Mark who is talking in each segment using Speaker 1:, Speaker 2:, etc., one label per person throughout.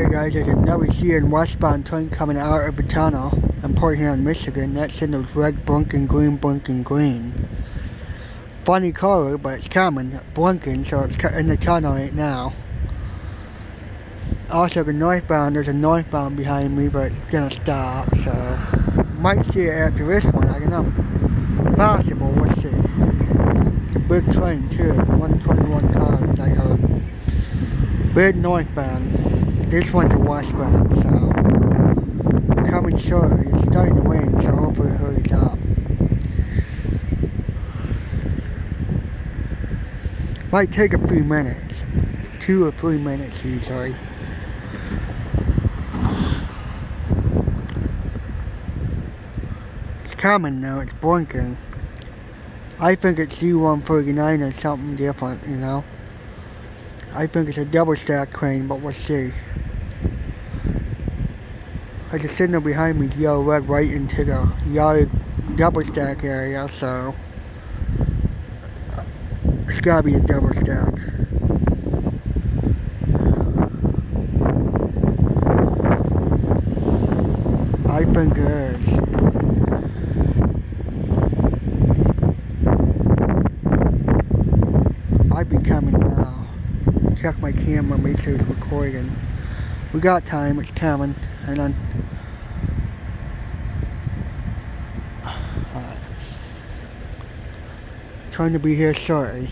Speaker 1: Hey guys, there's another CN westbound train coming out of the tunnel in Port Huron, Michigan. That signal's red, blinking, green, blinking, green. Funny color, but it's coming, blinking, so it's in the tunnel right now. Also, the northbound, there's a northbound behind me, but it's gonna stop, so might see it after this one, I don't know. Possible, we'll see. A big train too, 121 cars, I heard. Big northbound. This one's a westbound, so coming short, It's starting to rain, so hopefully it hurries up. Might take a few minutes. Two or three minutes usually. It's coming now, it's blinking. I think it's U-139 or something different, you know. I think it's a double stack crane, but we'll see. There's a signal behind me, yellow red, right into the yellow double stack area, so it's gotta be a double stack. I think it is. I'd be coming now. Check my camera, make sure it's recording. We got time, it's coming. And then uh, trying to be here shortly.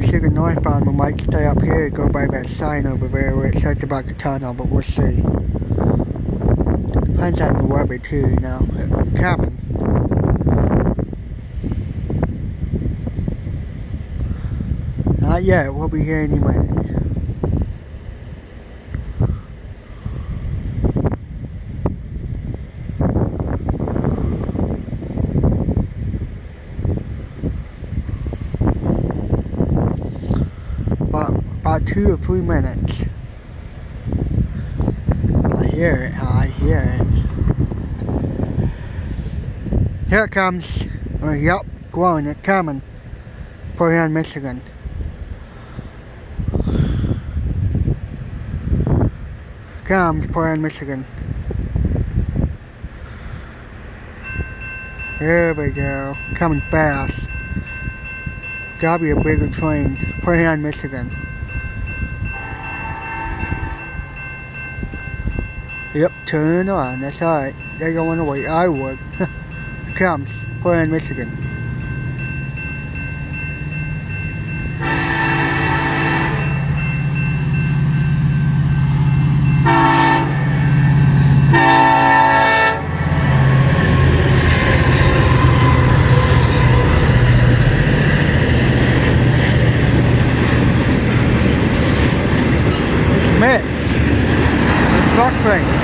Speaker 1: See the northbound, we might stay up here and go by that sign over there where it says about the tunnel, but we'll see. Depends on the weather too, you know. It's coming. Not yet, we'll be here any minute. About, about two or three minutes. I hear it, I hear it. Here it comes. Oh, yep, glowing, it's coming. Huron, Michigan. Comes, Port Huron, Michigan. There we go. Coming fast. Gotta be a bigger train. Port Huron, Michigan. Yep, turn on. That's alright. They're going away. I would. Comes. Huron, Michigan. It's thing.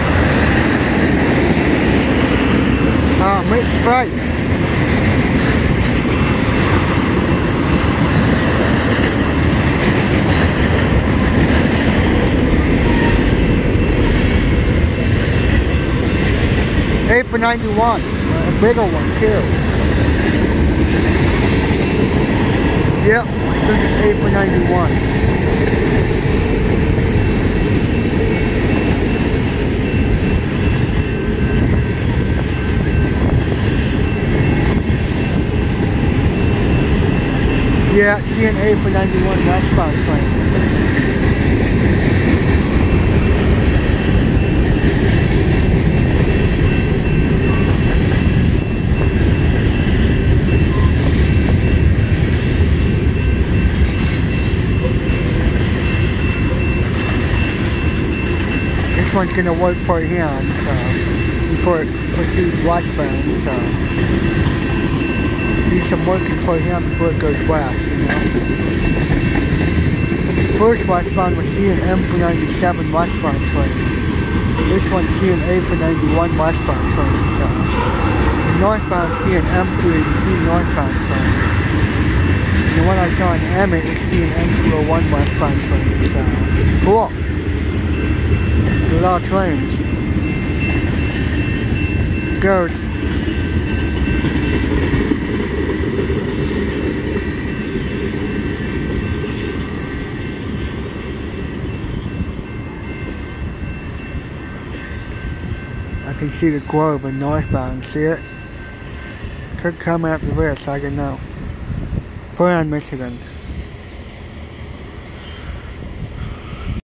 Speaker 1: Mitch Eight for ninety-one, a bigger one too. Yep, this is eight for ninety-one. Yeah, CN A491 westbound train. This one's gonna work for him, so before it proceeds westbound, so do some working for him before it goes west, you know. First westbound was CN for 97 westbound train. This one's CN for 91 westbound train, so northbound CN for 82 northbound train. And the one I saw in Emmett is CN 201 westbound train, so cool. A lot of trains. Goes can see the Grove in northbound, see it? Could come after this, I don't know. Port Huron Michigan.